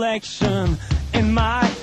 reflection in my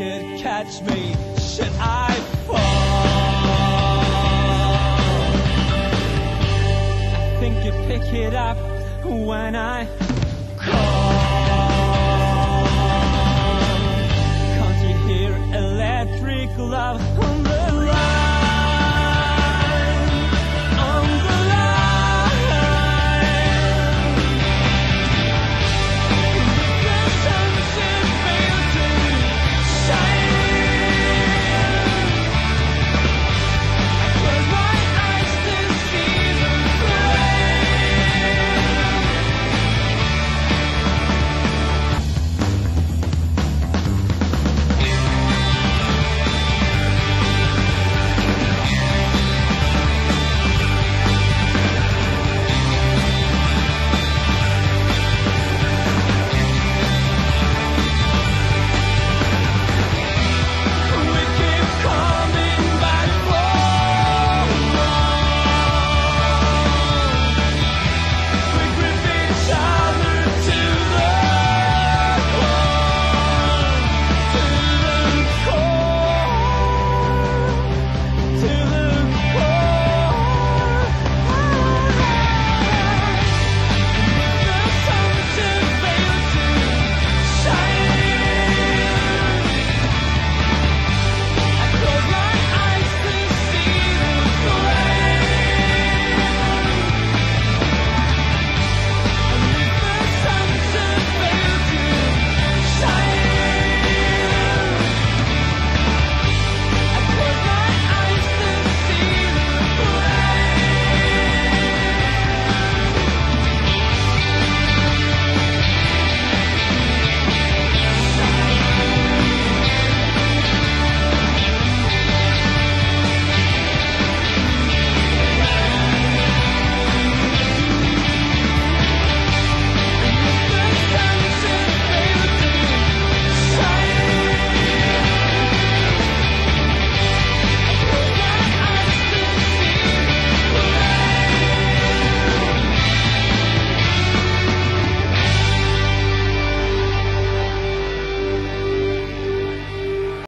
could catch me, should I fall? I think you pick it up when I